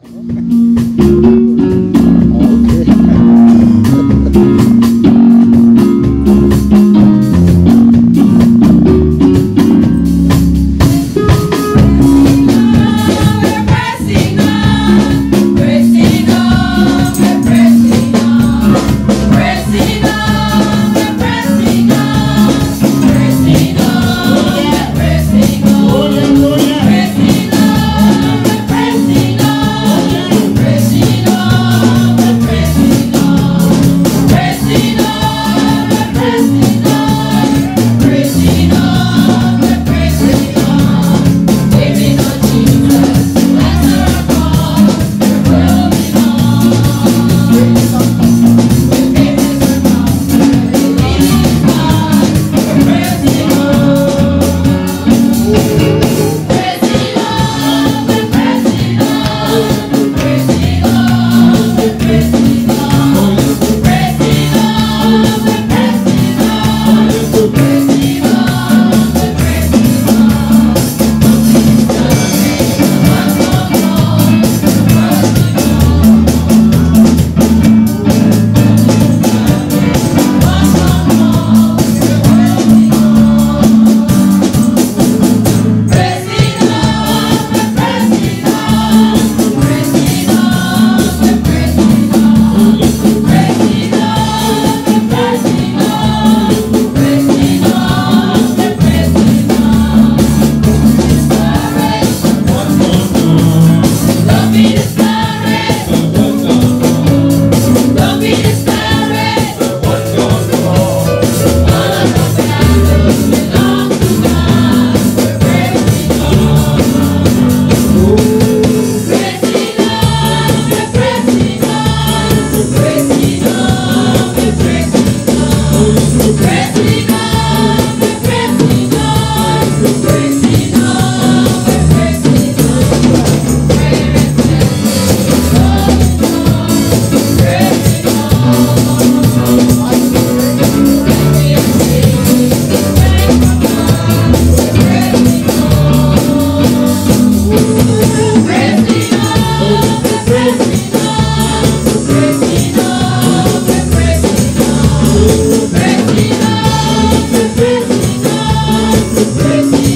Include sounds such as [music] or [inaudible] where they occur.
か [laughs] ね praise